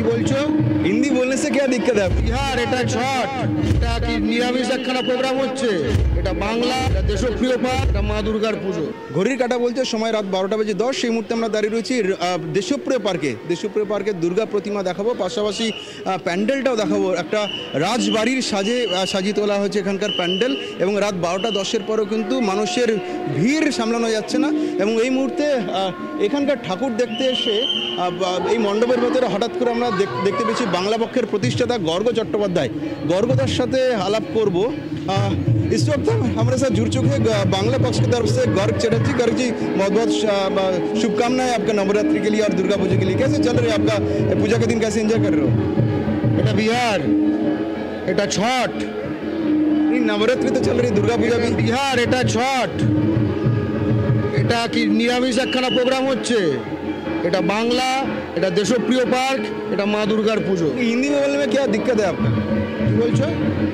কি বলছো? হিন্দি বললে সে কে দিক্কত বিহার এটা ছট। এটা কি নিরামিষ একখানা প্রোগ্রাম হচ্ছে? এটা বাংলা এটা দেশপ্রিয় পাঠ এটা মা দুর্গার পুজো। ঘড়ির কাটা বলছে সময় রাত বারোটা বাজে দশ। সেই মুহূর্তে আমরা দাঁড়িয়ে রয়েছি দেশপ্রিয় পার্কে। দেশপ্রিয় পার্কে দুর্গা প্রতিমা দেখাবো পাশাপাশি প্যান্ডেলটাও দেখাবো। একটা রাজবাড়ির সাজে সাজিয়ে তোলা হয়েছে এখানকার প্যান্ডেল এবং রাত বারোটা দশের পরেও কিন্তু মানুষের ভিড় সামলানো যাচ্ছে না এবং এই মুহূর্তে এখানকার ঠাকুর দেখতে এসে এই মণ্ডপের ভেতরে হঠাৎ করে আমরা দেখতে পেয়েছি বাংলা পক্ষের প্রতিষ্ঠাতা গর্গ চট্টোপাধ্যায় গর্গদার সাথে আলাপ করব আহ, इस वक्त हम हमारे साथ जुड़ चुके हैं ग- बांग्ला पक्ष की तरफ से गर्ग चटर्जी गर्ग जी बहुत बहुत श- ब- शुभकामनाएं आपका नवरात्रि के लिए और दुर्गा पूजा के लिए कैसे चल रहे हैं आपका पूजा के दिन कैसे एंजॉय कर रहे हो এটা বিহার এটা ছট नहीं, नवरात्रि तो चल रही है दुर्गा पूजा भी বিহার এটা ছট এটা কি নিরামিষ একখানা প্রোগ্রাম হচ্ছে এটা বাংলা এটা দেশপ্রিয় পার্ক এটা মা দুর্গার পুজো हिंदी में बोलने में क्या दिक्कत है आपका কি বলছো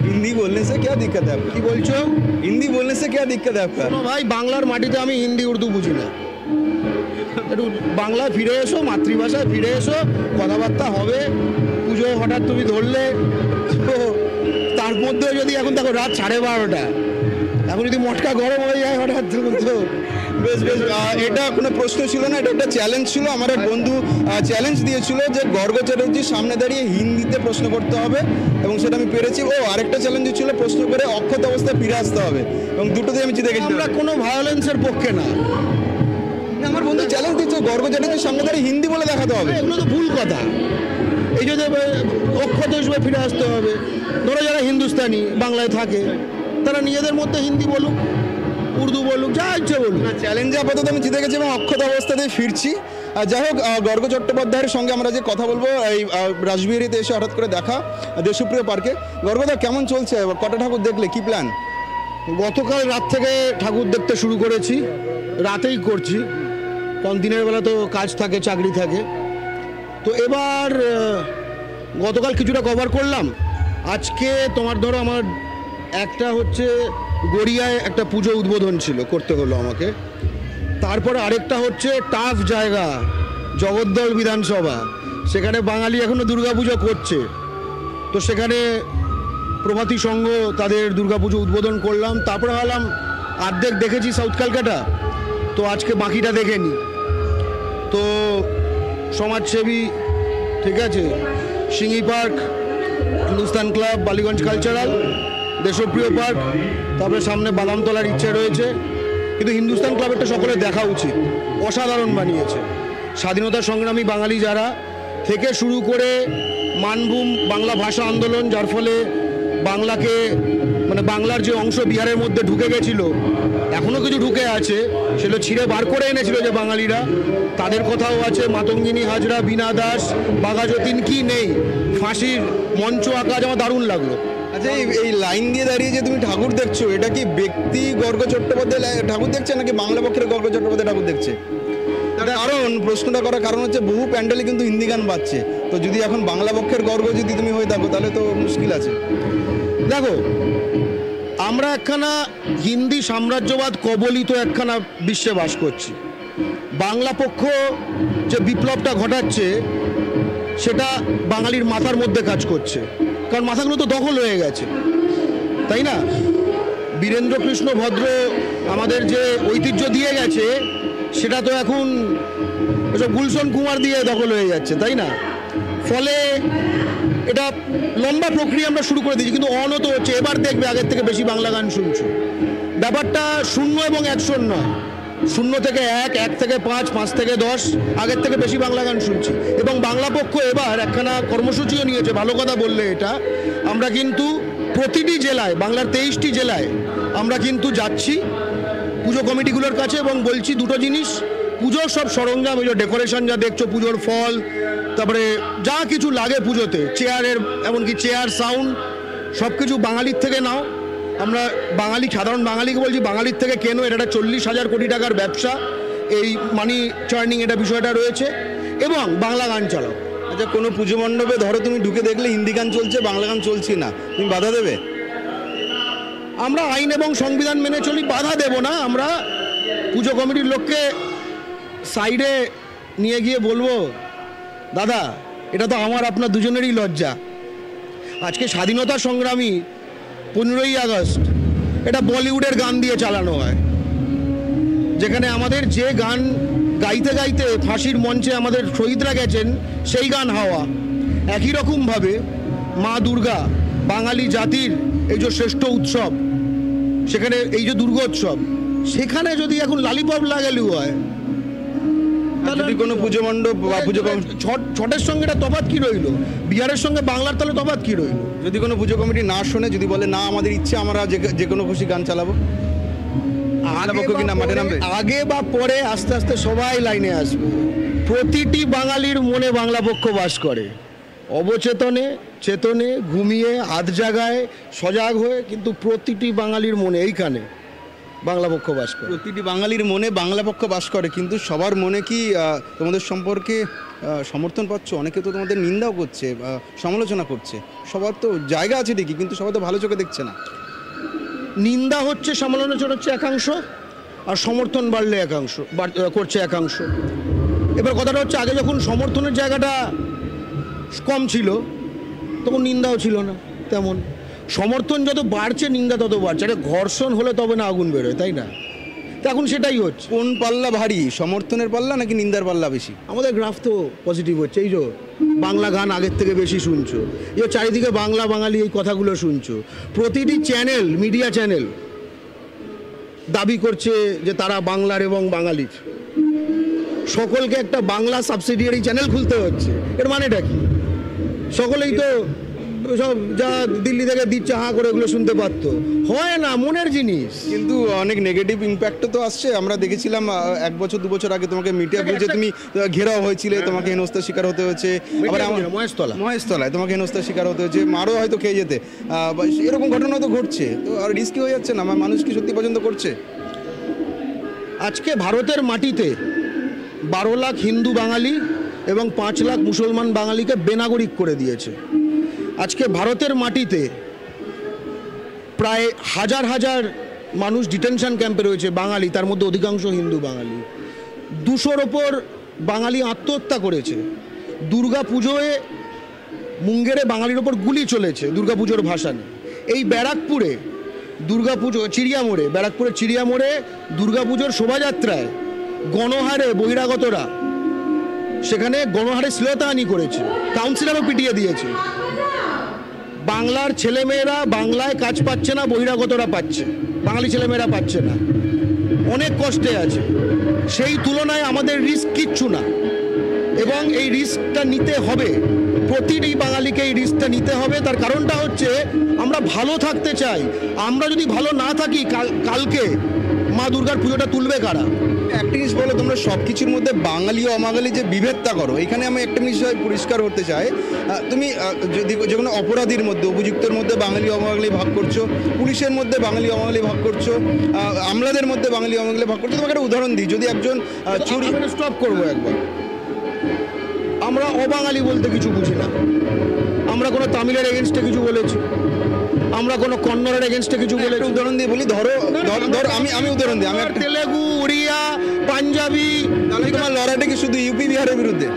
हिंदी बोलने से क्या दिक्कत है आपका কি বলছো हिंदी बोलने से क्या दिक्कत है आपका শোনো ভাই বাংলার মাটিতে আমি হিন্দি উর্দু বুঝি না একটু বাংলায় ফিরে এসো মাতৃভাষায় ফিরে এসো কথাবার্তা হবে পুজোয় হঠাৎ তুমি ধরলে তো তার মধ্যেও যদি এখন দেখো রাত সাড়ে বারোটা এখন যদি মটকা গরম হয়ে যায় হঠাৎ তখন তো বেশ বেশ এটা কোনো প্রশ্ন ছিল না এটা একটা চ্যালেঞ্জ ছিল। আমার এক বন্ধু চ্যালেঞ্জ দিয়েছিল যে গর্গ চ্যাটার্জির সামনে দাঁড়িয়ে হিন্দিতে প্রশ্ন করতে হবে এবং সেটা আমি পেরেছি। ও আরেকটা চ্যালেঞ্জ ছিল প্রশ্ন করে অক্ষত অবস্থায় ফিরে আসতে হবে এবং দুটোতে আমি জিতে গেছি। আমরা কোনো ভায়োলেন্সের পক্ষে না। আমার বন্ধু চ্যালেঞ্জ দিচ্ছে গর্গ চ্যাটার্জির সামনে দাঁড়িয়ে হিন্দি বলে দেখাতে হবে। এগুলো তো ভুল কথা। এই যে যে অক্ষত হিসেবে ফিরে আসতে হবে। ধরো যারা হিন্দুস্তানি বাংলায় থাকে তারা নিজেদের মধ্যে হিন্দি বলুক। উর্দু বলুক যা ইচ্ছে বলুক। না চ্যালেঞ্জে আপাতত আমি জিতে গেছি এবং অক্ষত অবস্থাতেই ফিরছি। আর যাই হোক গর্গ চট্টোপাধ্যায়ের সঙ্গে আমরা যে কথা বলব এই আহ, রাসবিহারীতে এসে হঠাৎ করে দেখা দেশপ্রিয় পার্কে। গর্গদা কেমন চলছে? কটা ঠাকুর দেখলে কি প্ল্যান গতকাল রাত থেকে ঠাকুর দেখতে শুরু করেছি রাতেই করছি। কারণ দিনের বেলা তো কাজ থাকে চাকরি থাকে। তো এবার গতকাল কিছুটা কভার করলাম। আজকে তোমার ধরো আমার একটা হচ্ছে গড়িয়ায় একটা পুজো উদ্বোধন ছিল, করতে হলো আমাকে। তারপরে আরেকটা হচ্ছে টাফ জায়গা, জগদ্দল বিধানসভা। সেখানে বাঙালি এখনও দুর্গাপুজো করছে। তো সেখানে প্রভাতী সংঘ তাদের দুর্গাপুজো উদ্বোধন করলাম। তারপরে হলাম অর্ধেক দেখেছি সাউথ ক্যালকাটা, তো আজকে বাকিটা দেখেনি। তো সমাজসেবী, ঠিক আছে, Singhi park, Hindustan club, Ballygunge cultural Deshapriya park তারপরে সামনে বাদামতলার ইচ্ছে রয়েছে। কিন্তু হিন্দুস্তান ক্লাবেরটা সকলে দেখা উচিত, অসাধারণ বানিয়েছে। স্বাধীনতা সংগ্রামী বাঙালি যারা, থেকে শুরু করে মানভূম, বাংলা ভাষা আন্দোলন, যার ফলে বাংলাকে মানে বাংলার যে অংশ বিহারের মধ্যে ঢুকে গেছিল এখনও কিছু ঢুকে আছে। সেগুলো ছিঁড়ে বার করে এনেছিল যে বাঙালিরা। তাদের কথাও আছে, মাতঙ্গিনী হাজরা বিনা দাস, বাঘা যতীন, কি নেই? ফাঁসির মঞ্চ আঁকা আমার দারুণ লাগল। আচ্ছা এই লাইন দিয়ে দাঁড়িয়ে যে তুমি ঠাকুর দেখছ, এটা কি ব্যক্তি গর্গ চট্টোপাধ্যায় ঠাকুর দেখছে নাকি বাংলা পক্ষের গর্গ চট্টোপাধ্যায় ঠাকুর দেখছে? কারণ, প্রশ্নটা করার কারণ হচ্ছে বহু প্যান্ডেলে কিন্তু হিন্দি গান বাজছে। তো যদি এখন বাংলা পক্ষের গর্গ যদি তুমি হয়ে থাকো, তাহলে তো মুশকিল আছে। দেখো, আমরা একখানা হিন্দি সাম্রাজ্যবাদ কবলিত একখানা বিশ্বে বাস করছি। বাংলা পক্ষ যে বিপ্লবটা ঘটাচ্ছে, সেটা বাঙালির মাথার মধ্যে কাজ করছে। কারণ মাথাগুলো তো দখল হয়ে গেছে। তাই না? বীরেন্দ্র কৃষ্ণ ভদ্র আমাদের যে ঐতিহ্য দিয়ে গেছে, সেটা তো এখন গুলশন কুমার দিয়ে দখল হয়ে যাচ্ছে, তাই না? ফলে এটা লম্বা প্রক্রিয়া আমরা শুরু করে দিয়েছি, কিন্তু অনত হচ্ছে। এবার দেখবে আগের থেকে বেশি বাংলা গান শুনছো। ব্যাপারটা শূন্য এবং একশোর নয় শূন্য থেকে এক এক থেকে পাঁচ পাঁচ থেকে দশ, আগের থেকে বেশি বাংলা গান শুনছি। এবং বাংলা পক্ষ এবার একখানা কর্মসূচিও নিয়েছে, ভালো কথা বললে এটা। আমরা কিন্তু প্রতিটি জেলায়, বাংলার তেইশটি জেলায়, আমরা কিন্তু যাচ্ছি পুজো কমিটিগুলোর কাছে এবং বলছি দুটো জিনিস। পুজোর সব সরঞ্জাম ওই যে ডেকোরেশন যা দেখছ, পুজোর ফল, তারপরে যা কিছু লাগে পুজোতে, চেয়ারের, এমনকি চেয়ার, সাউন্ড সব কিছু বাঙালির থেকে নাও। আমরা বাঙালি সাধারণ বাঙালিকে বলছি বাঙালির থেকে কেনো এটা একটা চল্লিশ হাজার কোটি টাকার ব্যবসা এই মানি চার্নিং এটা বিষয়টা রয়েছে এবং বাংলা গান চালাও। আচ্ছা কোনো পুজো মণ্ডপে ধরো তুমি ঢুকে দেখলে হিন্দি গান চলছে বাংলা গান চলছে না তুমি বাধা দেবে? আমরা আইন এবং সংবিধান মেনে চলি বাধা দেব না আমরা পুজো কমিটির লোককে সাইডে নিয়ে গিয়ে বলব দাদা এটা তো আমার আপনার দুজনেরই লজ্জা। আজকে স্বাধীনতা সংগ্রামী পনেরোই আগস্ট এটা বলিউডের গান দিয়ে চালানো হয়। যেখানে আমাদের যে গান গাইতে গাইতে ফাঁসির মঞ্চে আমাদের শহীদরা গেছেন সেই গান হাওয়া। একই রকমভাবে মা দুর্গা বাঙালি জাতির এই যে শ্রেষ্ঠ উৎসব সেখানে এই যে দুর্গোৎসব সেখানে যদি এখন লালিপপ লাগালু হয় যদি কোনো পুজো মণ্ডপ বা পুজো কম- ছট ছটের সঙ্গে এটা তফাৎ কি রইল? বিহারের সঙ্গে বাংলার তাহলে তফাৎ কি রইল? যদি কোনো পুজো কমিটি না শোনে যদি বলে না আমাদের ইচ্ছে আমরা যে যে কোনো খুশি গান চালাবো। আগে বা পরে- আগে বা পরে আস্তে আস্তে সবাই লাইনে আসবে। প্রতিটি বাঙালির মনে বাংলা পক্ষ বাস করে। অবচেতনে চেতনে ঘুমিয়ে আধ জাগায় সজাগ হয়ে কিন্তু প্রতিটি বাঙালির মনে এইখানে বাংলা পক্ষ বাস করে। প্রতিটি বাঙালির মনে বাংলা পক্ষ বাস করে কিন্তু সবার মনে কি তোমাদের সম্পর্কে সমর্থন পাচ্ছ, অনেকে তো তোমাদের নিন্দাও করছে সমালোচনা করছে। সবার তো জায়গা আছে ঠিকই, কিন্তু সবাই তো ভালো চোখে দেখছে না। নিন্দা হচ্ছে, সমালোচনা হচ্ছে একাংশ, আর সমর্থন বাড়লে একাংশ করছে একাংশ। এবার কথাটা হচ্ছে, আগে যখন সমর্থনের জায়গাটা কম ছিল, তখন নিন্দাও ছিল না, তেমন। সমর্থন যত বাড়ছে, নিন্দা তত বাড়ছে। আরে ঘর্ষণ হলে তবে না আগুন বেরোয়, তাই না? তো এখন সেটাই হচ্ছে। কোন পাল্লা ভারী? সমর্থনের পাল্লা নাকি নিন্দার পাল্লা বেশি? আমাদের গ্রাফ তো পজিটিভ হচ্ছে এই যে বাংলা গান আগের থেকে বেশি শুনছো এই চারিদিকে বাংলা বাঙালি এই কথাগুলো শুনছো। প্রতিটি চ্যানেল মিডিয়া চ্যানেল দাবি করছে যে তারা বাংলার এবং বাঙালির। সকলকে একটা বাংলা সাবসিডিয়ারি চ্যানেল খুলতে হচ্ছে এর মানেটা কি? সকলেই তো সব যা দিল্লি থেকে দিচ্ছে হা করে এগুলো শুনতে পারতো। হয় না মনের জিনিস। কিন্তু অনেক নেগেটিভ ইম্প্যাক্টও তো আসছে। আমরা দেখেছিলাম এক বছর দু বছর আগে তোমাকে মিডিয়া ব্রিজে তুমি ঘেরাও হয়েছিলে তোমাকে হেনস্থার শিকার হতে হয়েছে। আবার মহেশতলা। মহেশতলায়। তোমাকে হেনস্থার শিকার হতে হয়েছে। মারও হয়তো খেয়ে যেতে। এরকম ঘটনা তো ঘটছে। তো আর রিস্কি হয়ে যাচ্ছে না? আমার মানুষ কি সত্যি পছন্দ করছে? আজকে ভারতের মাটিতে বারো লাখ হিন্দু বাঙালি এবং পাঁচ লাখ মুসলমান বাঙালিকে বেনাগরিক করে দিয়েছে। আজকে ভারতের মাটিতে প্রায় হাজার হাজার মানুষ ডিটেনশন ক্যাম্পে রয়েছে, বাঙালি, তার মধ্যে অধিকাংশ হিন্দু বাঙালি। দুশোর ওপর বাঙালি আত্মহত্যা করেছে। দুর্গা পুজোয় মুঙ্গেরে বাঙালির ওপর গুলি চলেছে দুর্গাপুজোর ভাসানে এই ব্যারাকপুরে দুর্গাপুজো চিড়িয়ামোড়ে, ব্যারাকপুরের চিড়িয়ামোড়ে দুর্গাপুজোর শোভাযাত্রায় গণহারে বহিরাগতরা সেখানে গণহারে শ্লীলতাহানি করেছে কাউন্সিলরও পিটিয়ে দিয়েছে। বাংলার ছেলেমেয়েরা বাংলায় কাজ পাচ্ছে না, বহিরাগতরা পাচ্ছে। বাঙালি ছেলেমেয়েরা পাচ্ছে না। অনেক কষ্টে আছে। সেই তুলনায় আমাদের রিস্ক কিচ্ছু না। এবং এই রিস্কটা নিতে হবে। প্রতিটি বাঙালিকে এই রিস্কটা নিতে হবে। তার কারণটা হচ্ছে, আমরা ভালো থাকতে চাই। আমরা যদি ভালো না থাকি, কাল, কালকে মা দুর্গার পুজোটা তুলবে কারা? একটা জিনিস বলো তোমরা সব কিছুর মধ্যে বাঙালি ও অবাঙালি যে বিভেদটা করো এখানে আমি একটা বিষয় পরিষ্কার করতে চাই। তুমি যদি যে কোনো অপরাধীর মধ্যে অভিযুক্তের মধ্যে বাঙালি অবাঙালি ভাগ করছ পুলিশের মধ্যে বাঙালি অবাঙালি ভাগ করছ আমলাদের মধ্যে বাঙালি অবাঙালি ভাগ করছ তোমাকে একটা উদাহরণ দিই যদি একজন আহ, চুরি স্টপ করব একবার। আমরা অবাঙালি বলতে কিছু বুঝি না। আমরা কোনো তামিলের এগেনস্টে কিছু বলেছি। আমরা কোনো কন্নড়ের এগেনস্টে কিছু বলে উদাহরণ দিয়ে বলি ধরো ধরো আমি আমি উদাহরণ দিই আমি তেলেগু উড়িয়া পাঞ্জাবি তাহলে তোমার লড়াইটা কি শুধু ইউপি বিহারের বিরুদ্ধে?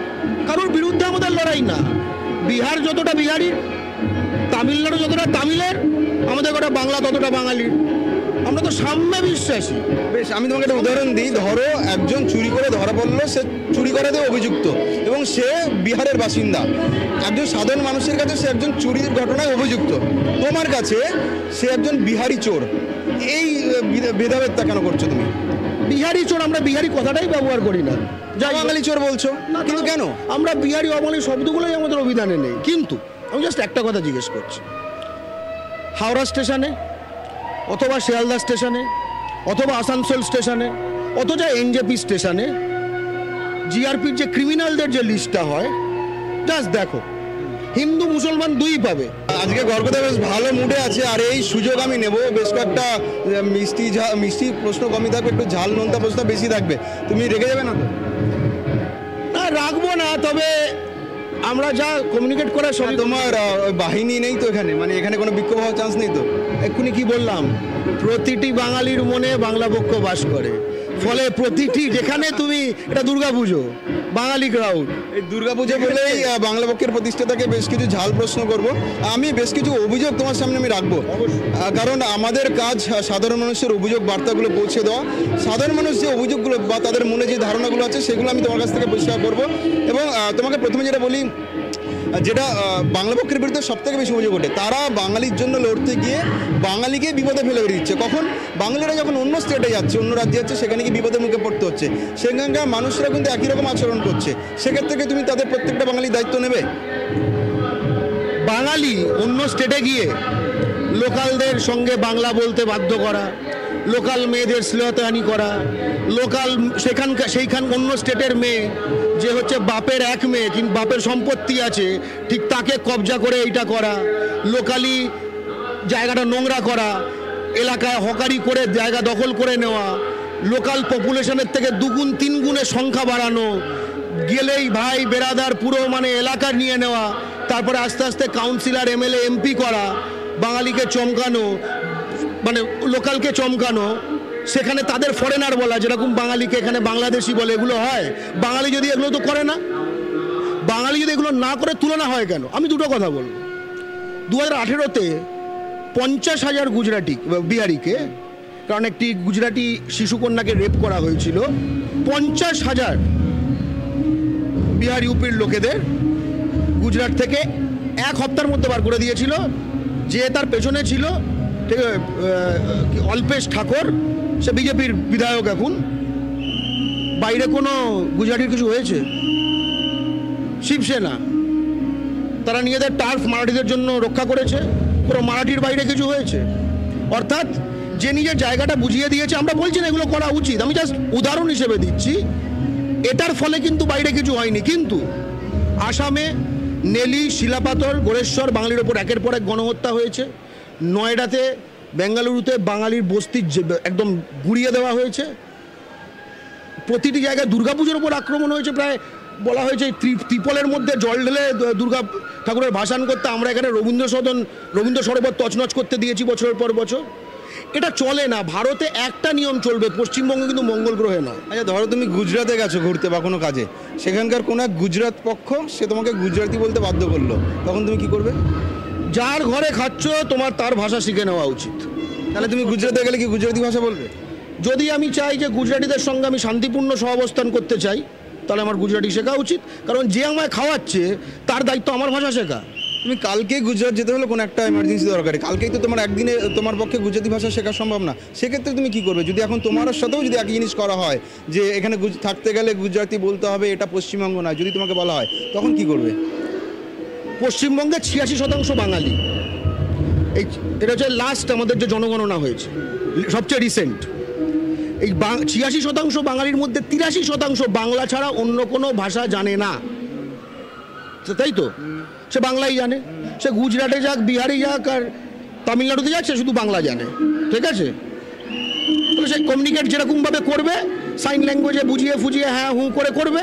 কারোর বিরুদ্ধে আমাদের লড়াই না। বিহার যতটা বিহারি তামিলনাড়ু যতটা তামিলের আমাদের গোটা বাংলা ততটা বাঙালির। আমরা তো সাম্যে বিশ্বাসী। বেশ আমি তোমাকে একটা উদাহরণ দিই। ধরো একজন চুরি করে ধরা পড়ল সে চুরি করাতে অভিযুক্ত এবং সে বিহারের বাসিন্দা। একজন সাধারণ মানুষের কাছে সে একজন চুরির ঘটনায় অভিযুক্ত। তোমার কাছে সে একজন বিহারি চোর। এই ভেদাভেদটা কেন করছ তুমি? বিহারি চোর আমরা বিহারি কথাটাই ব্যবহার করি না। যা। বাঙালি চোর বলছো? না, কিন্তু কেন? আমরা বিহারি অবাঙালি শব্দগুলোই আমাদের অভিধানে নেই। কিন্তু আমি জাস্ট একটা কথা জিজ্ঞেস করছি। হাওড়া স্টেশনে অথবা শিয়ালদা স্টেশনে অথবা আসানসোল স্টেশনে অথবা এনজেপি স্টেশনে জিআরপির যে ক্রিমিনালদের যে লিস্টটা হয় জাস্ট দেখো হিন্দু মুসলমান দুই পাবে। আজকে গর্গদা বেশ ভালো মুডে আছে আর এই সুযোগ আমি নেব। বেশ কয়েকটা মিষ্টি ঝা- মিষ্টি প্রশ্ন কমই থাকবে একটু ঝাল নোনতা প্রশ্ন বেশি থাকবে। তুমি রেগে যাবে না তো? না রাখব না তবে আমরা যা কমিউনিকেট করা সব আর তোমার বাহিনী নেই তো এখানে মানে এখানে কোনো বিক্ষোভ হওয়ার চান্স নেই তো? এক্ষুনি কি বললাম? প্রতিটি বাঙালির মনে বাংলা পক্ষ বাস করে। ফলে প্রতিটি যেখানে তুমি এটা দুর্গাপুজো বাঙালি ক্রাউড এই দুর্গাপুজো বলেই বাংলা পক্ষের প্রতিষ্ঠাতাকে বেশ কিছু ঝাল প্রশ্ন করব। আমি বেশ কিছু অভিযোগ তোমার সামনে আমি রাখব। কারণ আমাদের কাজ সাধারণ মানুষের অভিযোগ বার্তাগুলো পৌঁছে দেওয়া। সাধারণ মানুষ যে অভিযোগগুলো বা তাদের মনে যে ধারণাগুলো আছে সেগুলো আমি তোমার কাছ থেকে পরিষ্কার করব। এবং তোমাকে প্রথমে যেটা বলি যেটা বাংলা পক্ষের বিরুদ্ধে সব থেকে বেশি অভিযোগ ওঠে, তারা বাঙালির জন্য লড়তে গিয়ে বাঙালিকে বিপদে ফেলে দিচ্ছে কখন? বাঙালিরা যখন অন্য স্টেটে যাচ্ছে, অন্য রাজ্যে যাচ্ছে, সেখানে কি বিপদের মুখে পড়তে হচ্ছে। সেখানকার মানুষরা কিন্তু একই রকম আচরণ করছে। সেক্ষেত্রে তুমি তাদের প্রত্যেকটা বাঙালির দায়িত্ব নেবে? বাঙালি অন্য স্টেটে গিয়ে লোকালদের সঙ্গে বাংলা বলতে বাধ্য করা লোকাল মেয়েদের শ্লীলতাহানি করা, লোকাল সেখানকার সেইখান অন্য স্টেটের মেয়ে যে হচ্ছে বাপের এক মেয়ে কিন্তু বাপের সম্পত্তি আছে, ঠিক তাকে কবজা করে এইটা করা, লোকালি জায়গাটা নোংরা করা, এলাকায় হকারি করে জায়গা দখল করে নেওয়া, লোকাল পপুলেশনের থেকে দুগুণ তিন গুণের সংখ্যা বাড়ানো, গেলেই ভাই বেরাদার পুরো মানে এলাকা নিয়ে নেওয়া, তারপরে আস্তে আস্তে কাউন্সিলর এমএলএ এমপি করা, বাঙালিকে চমকানো মানে লোকালকে চমকানো, সেখানে তাদের ফরেনার বলা, যেরকম বাঙালিকে এখানে বাংলাদেশি বলে, এগুলো হয়। বাঙালি যদি এগুলো তো করে না, বাঙালি যদি এগুলো না করে, তুলনা হয় কেন? আমি দুটো কথা বলব। দু হাজার আঠেরোতে পঞ্চাশ হাজার গুজরাটি, বিহারিকে, কারণ একটি গুজরাটি শিশুকন্যাকে রেপ করা হয়েছিল, পঞ্চাশ হাজার বিহার ইউপির লোকেদের গুজরাট থেকে এক হপ্তার মধ্যে বার করে দিয়েছিল, যে তার পেছনে ছিল ঠিক অল্পেশ ঠাকুর, সে বিজেপির বিধায়ক এখন। বাইরে কোনো গুজরাটির কিছু হয়েছে? শিবসেনা। তারা নিজেদের টার্ফ মারাঠিদের জন্য রক্ষা করেছে, পুরো মারাঠির বাইরে কিছু হয়েছে। অর্থাৎ যে নিজের জায়গাটা বুঝিয়ে দিয়েছে, আমরা বলছি না এগুলো করা উচিত, আমি জাস্ট উদাহরণ হিসেবে দিচ্ছি। এটার ফলে কিন্তু বাইরে কিছু হয়নি, কিন্তু আসামে নেলি, শিলাপাথর, গোরেশ্বর, বাঙালির ওপর একের পর এক গণহত্যা হয়েছে। নয়ডাতে বেঙ্গালুরুতে বাঙালির বস্তি একদম গুড়িয়ে দেওয়া হয়েছে। প্রতিটি জায়গায় দুর্গাপুজোর উপর আক্রমণ হয়েছে প্রায়, বলা হয়েছে ত্রি- ত্রিপলের মধ্যে জল ঢেলে দুর্গা ঠাকুরের ভাসান করতে আমরা এখানে রবীন্দ্র সদন রবীন্দ্র সরোবর তছনছ করতে দিয়েছি বছরের পর বছর। এটা চলে না, ভারতে একটা নিয়ম চলবে, পশ্চিমবঙ্গ কিন্তু মঙ্গল গ্রহে নয়। আচ্ছা ধরো তুমি গুজরাটে গেছো ঘুরতে বা কোনো কাজে, সেখানকার কোনো এক গুজরাট পক্ষ, সে তোমাকে গুজরাটি বলতে বাধ্য করল, তখন তুমি কি করবে? যার ঘরে খাচ্ছ, তোমার তার ভাষা শিখে নেওয়া উচিত। তাহলে তুমি গুজরাটে গেলে কি গুজরাটি ভাষা বলবে? যদি আমি চাই যে গুজরাটিদের সঙ্গে আমি শান্তিপূর্ণ সহাবস্থান করতে চাই, তাহলে আমার গুজরাটি শেখা উচিত। কারণ যে আমায় খাওয়াচ্ছে, তার দায়িত্ব আমার ভাষা শেখা। তুমি কালকে গুজরাট যেতে হলে কোনো একটা এমার্জেন্সি দরকারি কালকেই তো তোমার একদিনে, তোমার পক্ষে গুজরাটি ভাষা শেখা সম্ভব না। সেক্ষেত্রে তুমি কি করবে? যদি এখন তোমার সাথেও যদি একই জিনিস করা হয়, যে এখানে থাকতে গেলে গুজরাটি বলতে হবে, এটা পশ্চিমবঙ্গ নয়, যদি তোমাকে বলা হয়, তখন কি করবে? পশ্চিমবঙ্গে ছিয়াশি শতাংশ বাঙালি। এই এটা হচ্ছে লাস্ট আমাদের যে জনগণনা হয়েছে, সবচেয়ে রিসেন্ট এই ছিয়াশি শতাংশ বাঙালির মধ্যে তিরাশি শতাংশ বাংলা ছাড়া অন্য কোনো ভাষা জানে না। তাই তো? সে বাংলাই জানে, সে গুজরাটে যাক, বিহারে যাক, আর তামিলনাড়ুতে যাক, সে শুধু বাংলা জানে। ঠিক আছে? সে কমিউনিকেট যেরকমভাবে করবে সাইন ল্যাঙ্গুয়েজে বুঝিয়ে ফুজিয়ে হ্যাঁ হুঁ করে করবে।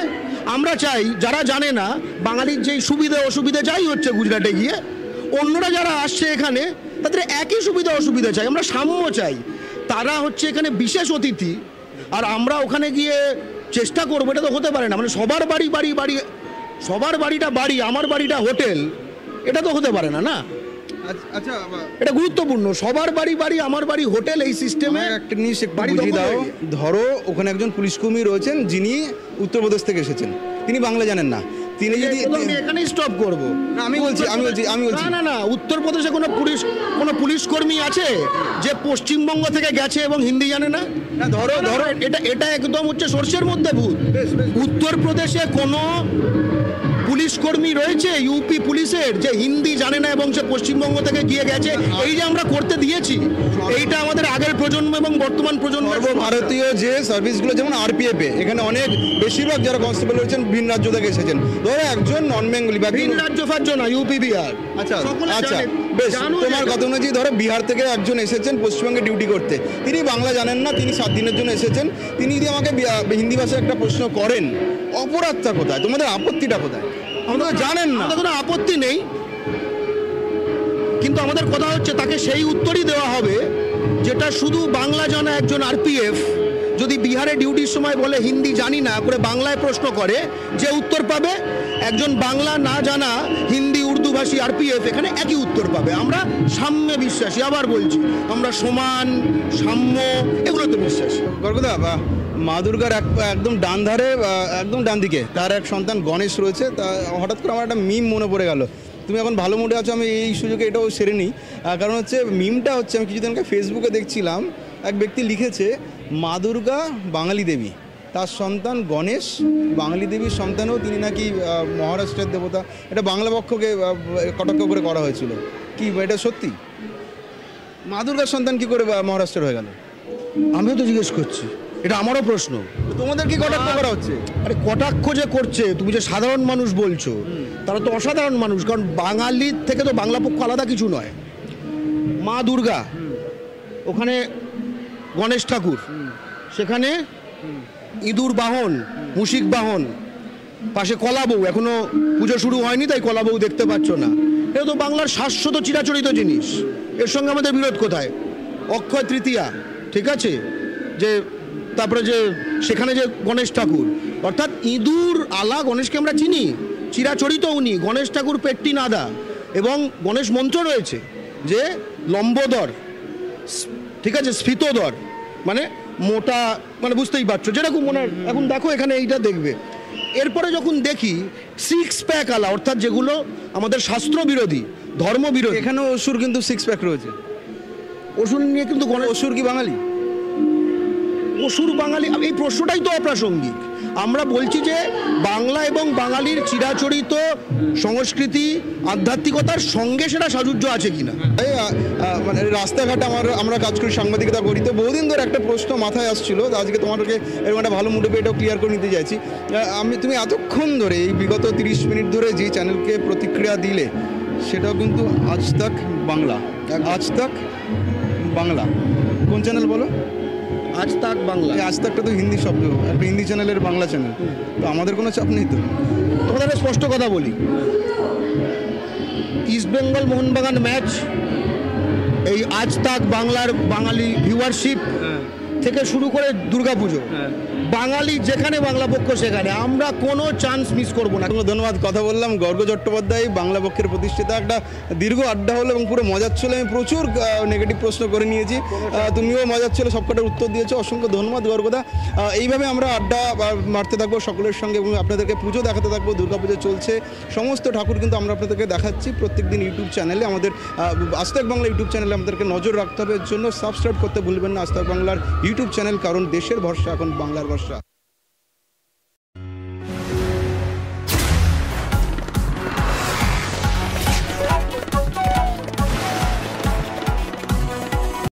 আমরা চাই, যারা জানে না, বাঙালির যেই সুবিধে অসুবিধে যাই হচ্ছে গুজরাটে গিয়ে, অন্যরা যারা আসছে এখানে, তাদের একই সুবিধা অসুবিধা চাই, আমরা সাম্য চাই। তারা হচ্ছে এখানে বিশেষ অতিথি, আর আমরা ওখানে গিয়ে চেষ্টা করব, এটা তো হতে পারে না মানে সবার বাড়ি বাড়ি বাড়ি, সবার বাড়িটা বাড়ি, আমার বাড়িটা হোটেল, এটা তো হতে পারে না না? এটা গুরুত্বপূর্ণ। সবার বাড়ি বাড়ি আমার বাড়ি হোটেল এই সিস্টেমে একটা জিনিস একটু বাড়ি বুঝিয়ে দাও। ধরো ওখানে একজন পুলিশ কর্মী রয়েছেন যিনি উত্তরপ্রদেশ থেকে এসেছেন। তিনি বাংলা জানেন না। তিনি যদি আমি এখানেই স্টপ করব। না, আমি বলছি, আমি বলছি, আমি বলছি। না না না উত্তরপ্রদেশে কোনো পুলিশ কোনো পুলিশ কর্মী আছে যে পশ্চিমবঙ্গ থেকে গেছে এবং হিন্দি জানে না? না, ধরো- ধরো। এটা এটা একদম হচ্ছে সর্ষের মধ্যে ভূত। উত্তরপ্রদেশে কোনো পুলিশ কর্মী রয়েছে ইউপি পুলিশের যে হিন্দি জানে না এবং সে পশ্চিমবঙ্গ থেকে গিয়ে গেছে এই যে আমরা করতে দিয়েছি এইটা আমাদের আগের প্রজন্ম এবং বর্তমান প্রজন্ম ভারতীয় যে সার্ভিসগুলো যেমন আরপিএফ এখানে অনেক বেশিরভাগ যারা কনস্টেবল রয়েছেন ভিন রাজ্য থেকে এসেছেন। ধরো একজন নন বেঙ্গলি বা ভিন রাজ্য ফাজ্য না ইউপি বিহার। আচ্ছা আচ্ছা বেশ তোমার কথা অনুযায়ী ধরো বিহার থেকে একজন এসেছেন পশ্চিমবঙ্গে ডিউটি করতে। তিনি বাংলা জানেন না তিনি সাত দিনের জন্য এসেছেন। তিনি যদি আমাকে হিন্দি ভাষায় একটা প্রশ্ন করেন অপরাধটা কোথায়? তোমাদের আপত্তিটা কোথায়? আপনারা জানেন না। কোনো আপত্তি নেই। কিন্তু আমাদের কথা হচ্ছে তাকে সেই উত্তরই দেওয়া হবে যেটা শুধু বাংলা জানা একজন আরপিএফ। যদি বিহারে ডিউটির সময় বলে হিন্দি জানি না করে বাংলায় প্রশ্ন করে যে উত্তর পাবে? একজন বাংলা না জানা হিন্দি উর্দু ভাষী আরপিএফ এখানে একই উত্তর পাবে। আমরা সাম্যে বিশ্বাসী আবার বলছি আমরা সমান সাম্য এগুলোতে বিশ্বাসী। গর্গদা মা দুর্গার এক একদম ডান ধারে একদম ডান দিকে। তার এক সন্তান গণেশ রয়েছে। তা হঠাৎ করে আমার একটা মিম মনে পড়ে গেল। তুমি এখন ভালো মুডে আছো, আমি এই সুযোগে এটাও সেরে নিই। কারণ হচ্ছে মিমটা হচ্ছে, আমি কিছুদিন আগে ফেসবুকে দেখছিলাম, এক ব্যক্তি লিখেছে, মা দুর্গা, বাঙালি দেবী। তার সন্তান গণেশ, বাঙালি দেবীর সন্তানও তিনি নাকি মহারাষ্ট্রের দেবতা। এটা বাংলা পক্ষকে কটাক্ষ করে করা হয়েছিল। কি, এটা সত্যি? মা দুর্গার সন্তান কি করে মহারাষ্ট্রের হয়ে গেল? আমিও তো জিজ্ঞেস করছি। এটা আমারও প্রশ্ন। তোমাদের কি কটাক্ষ করা হচ্ছে? আরে কটাক্ষ যে করছে তুমি যে সাধারণ মানুষ বলছো তারা তো অসাধারণ মানুষ কারণ বাঙালির থেকে তো বাংলা পক্ষ আলাদা কিছু নয়। মা দুর্গা ওখানে গণেশ ঠাকুর সেখানে ইঁদুর বাহন মুশিক বাহন পাশে কলাবউ এখনও পুজো শুরু হয়নি তাই কলাবউ দেখতে পাচ্ছ না। এটা তো বাংলার শাশ্বত চিরাচরিত জিনিস। এর সঙ্গে আমাদের বিরোধ কোথায়? অক্ষয় তৃতীয়া ঠিক আছে? যে তারপরে যে সেখানে যে গণেশ ঠাকুর অর্থাৎ ইঁদুর আলা গণেশকে আমরা চিনি চিরাচরিত উনি গণেশ ঠাকুর পেট্টি নাদা এবং গণেশ মন্ত্র রয়েছে যে লম্বদর ঠিক আছে স্ফীতদর মানে মোটা মানে বুঝতেই পারছ যেরকম মনে হয়, এখন দেখো এখানে এইটা দেখবে। এরপরে যখন দেখি সিক্স প্যাক আলা অর্থাৎ যেগুলো আমাদের শাস্ত্র বিরোধী ধর্ম বিরোধী। এখানেও অসুর কিন্তু সিক্স প্যাক রয়েছে। অসুর নিয়ে কিন্তু গণেশ অসুর কি বাঙালি? অসুর বাঙালি, এই প্রশ্নটাই তো অপ্রাসঙ্গিক। আমরা বলছি যে বাংলা এবং বাঙালির চিরাচরিত সংস্কৃতি, আধ্যাত্মিকতার সঙ্গে সেটা সাজুজ্য আছে কিনা? এই মানে রাস্তাঘাটে আমার, আমরা কাজ করি সাংবাদিকতা করি। তো বহুদিন ধরে একটা প্রশ্ন মাথায় আসছিল আজকে তোমাদেরকে এরকম একটা ভালো মুডে এটাও ক্লিয়ার করে নিতে চাইছি। আমি, তুমি এতক্ষণ ধরে এই বিগত তিরিশ মিনিট ধরে যে চ্যানেলকে প্রতিক্রিয়া দিলে, সেটাও কিন্তু আজ তাক বাংলা। আজ তাক বাংলা। কোন চ্যানেল বলো? আজ তাক বাংলা। আজ তাকটা তো হিন্দি শব্দ একটা হিন্দি চ্যানেলের বাংলা চ্যানেল। তো আমাদের কোনো চাপ নেই তো? তোমাদের আমি স্পষ্ট কথা বলি। ইস্ট বেঙ্গল মোহনবাগান ম্যাচ এই আজ তাক বাংলার বাঙালি ভিউয়ারশিপ থেকে শুরু করে দুর্গাপুজো। বাঙালি যেখানে বাংলা পক্ষ, সেখানে। আমরা কোনো চান্স মিস করব না। ধন্যবাদ, কথা বললাম। গর্গ চট্টোপাধ্যায়, বাংলা পক্ষের প্রতিষ্ঠিতা। একটা দীর্ঘ আড্ডা হলো এবং পুরো মজার ছিল আমি প্রচুর নেগেটিভ প্রশ্ন করে নিয়েছি। তুমিও মজার ছিল সবকটার উত্তর দিয়েছ। অসংখ্য ধন্যবাদ, গর্গদা। এইভাবে আমরা আড্ডা মারতে থাকব সকলের সঙ্গে এবং আপনাদেরকে পুজো দেখাতে থাকব। দুর্গাপুজো চলছে। সমস্ত ঠাকুর কিন্তু আমরা আপনাদেরকে দেখাচ্ছি প্রত্যেকদিন ইউটিউব চ্যানেলে আমাদের আস্তাক বাংলা ইউটিউব চ্যানেলে আমাদেরকে নজর রাখতে হবে। এর জন্য সাবস্ক্রাইব করতে ভুলবেন না। আস্তাক বাংলার ইউটিউব চ্যানেল কারণ দেশের ভরসা এখন বাংলার ভরসা